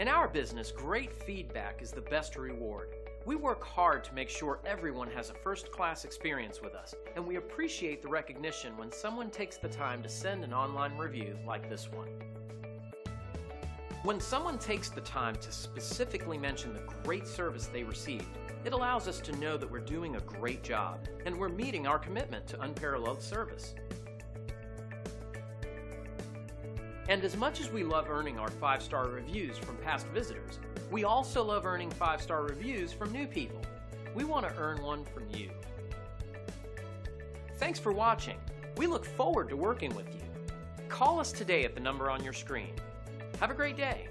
In our business, great feedback is the best reward. We work hard to make sure everyone has a first class experience with us, and we appreciate the recognition when someone takes the time to send an online review like this one. When someone takes the time to specifically mention the great service they received, it allows us to know that we're doing a great job and we're meeting our commitment to unparalleled service. And as much as we love earning our five star reviews from past visitors, we also love earning five star reviews from new people. We want to earn one from you. Thanks for watching. We look forward to working with you. Call us today at the number on your screen. Have a great day.